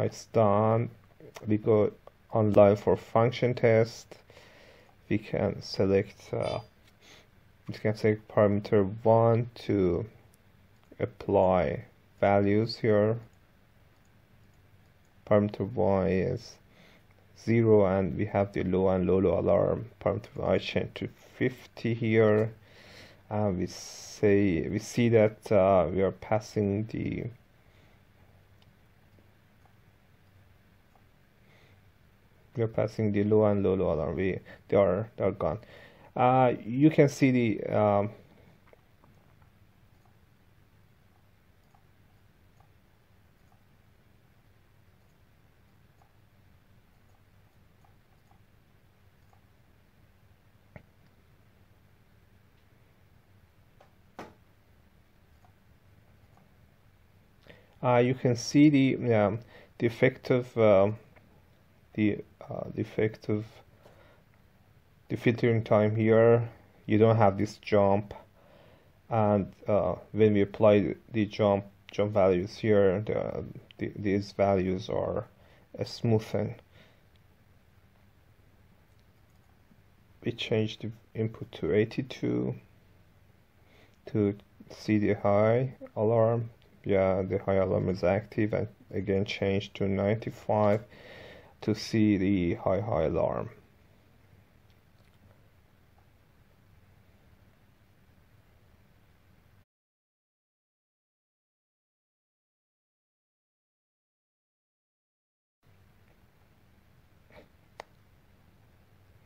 it's done we go online for function test. We can select uh, we can select parameter 1 to apply values here. Parameter 1 is 0 and we have the low and low low alarm. Parameter I change to 50 here. And we say we see that uh, we are passing the we are passing the low and low low alarm we they are they are gone. Uh, you can see the um, uh, you can see the um, the effective uh, the uh, the effective the filtering time here. You don't have this jump. And uh, when we apply the jump jump values here the, the these values are uh, smoothened we change the input to 82 to see the high alarm. Yeah the high alarm is active and again change to 95 to see the high high alarm.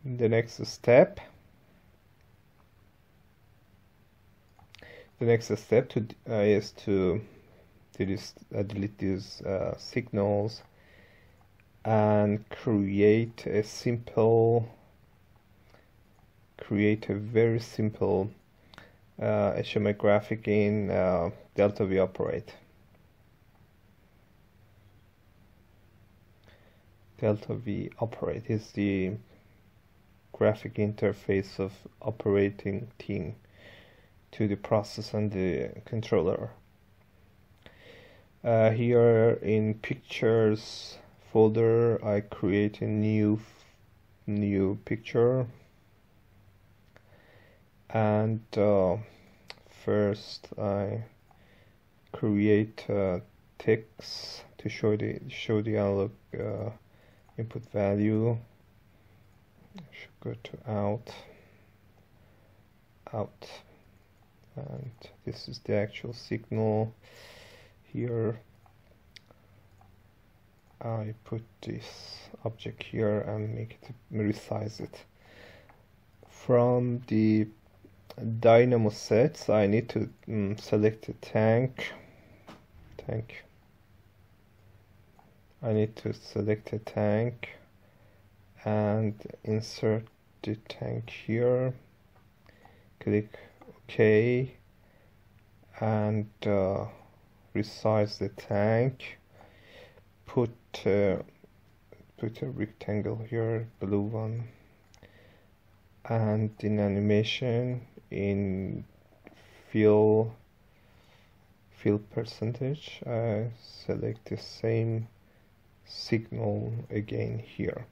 The next step the next step to, uh, is to delete, uh, delete these uh, signals and create a simple create a very simple uh, HMI graphic in uh, Delta V operate Delta V operate is the graphic interface of operating team to the process and the controller. Uh, here in pictures folder I create a new new picture. And uh, first I create uh, text to show the show the analog uh, input value. Should go to out out. And this is the actual signal here I put this object here and make it resize it. From the dynamo sets I need to um, select a tank. Tank. I need to select a tank and insert the tank here. Click OK and uh, resize the tank put uh, put a rectangle here blue one and in animation in fill fill percentage I select the same signal again here.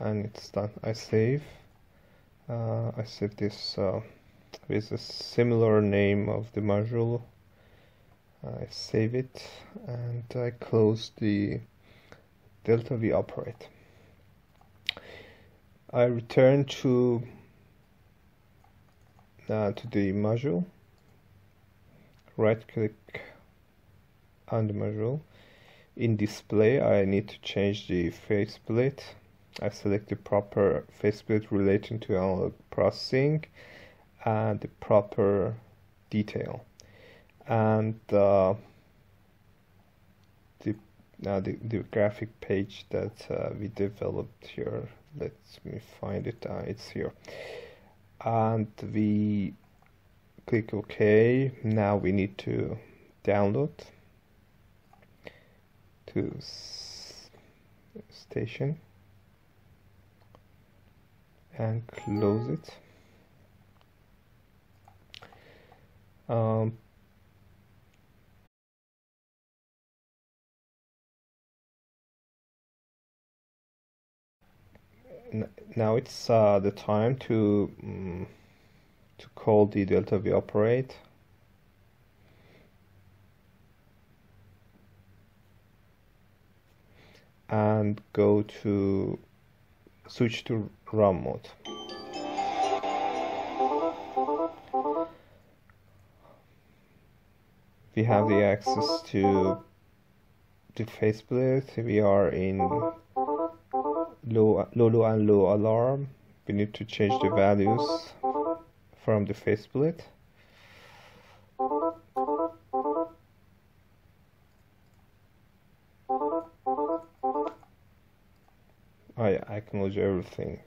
And it's done. I save. Uh, I save this uh, with a similar name of the module I save it and I close the delta V operate. I return to uh, to the module. Right click on the module. In display I need to change the faceplate I select the proper faceplate relating to analog processing and the proper detail and uh, the, uh, the, the graphic page that uh, we developed here let me find it uh, it's here. And we click OK. Now we need to download to station and close it. Um, now it's uh, the time to um, to call the delta v operate. And go to switch to run mode. We have the access to the faceplate we are in low, low, and low alarm. We need to change the values from the faceplate. I acknowledge everything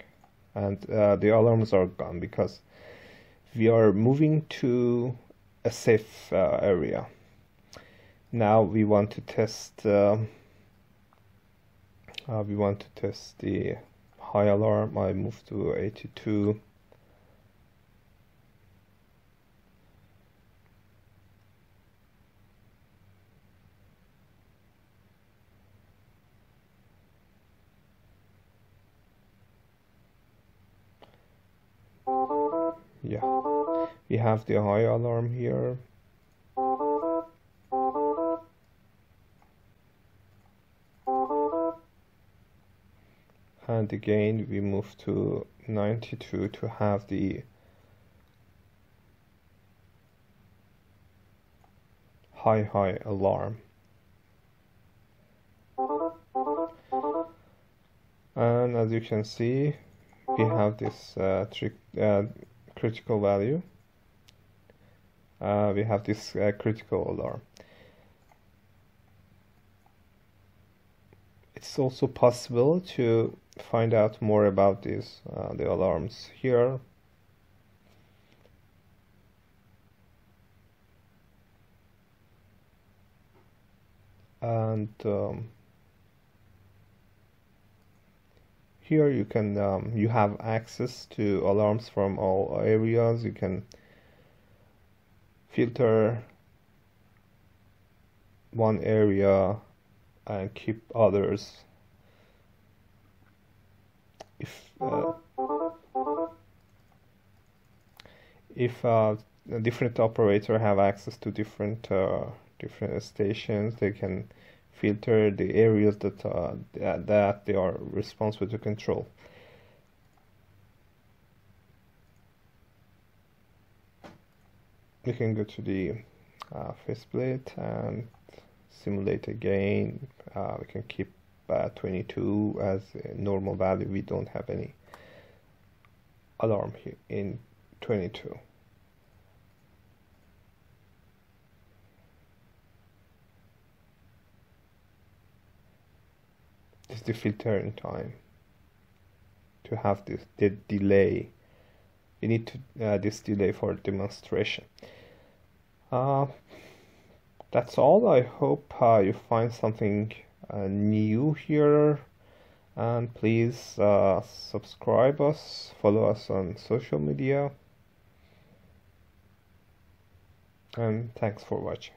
and uh, the alarms are gone because we are moving to a safe uh, area now we want to test uh, uh, we want to test the high alarm. I move to 82 yeah. We have the high alarm here and again we move to 92 to have the high high alarm. And as you can see we have this uh, uh, critical value. Uh, we have this uh, critical alarm. It's also possible to find out more about these uh, the alarms here. And um, here you can um, you have access to alarms from all areas. You can filter one area and keep others if uh, if uh, a different operator have access to different uh, different stations they can filter the areas that uh, that they are responsible to control. We can go to the uh, faceplate and simulate again. We can keep uh, 22 as normal value we don't have any alarm here in 22 this is the filtering time to have this the delay. You need to uh, this delay for demonstration. Uh, that's all. I hope uh, you find something new here. And please uh, subscribe us follow us on social media. And thanks for watching